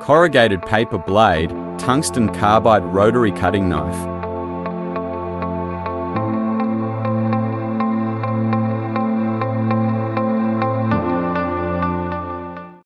corrugated paper blade, tungsten carbide rotary cutting knife.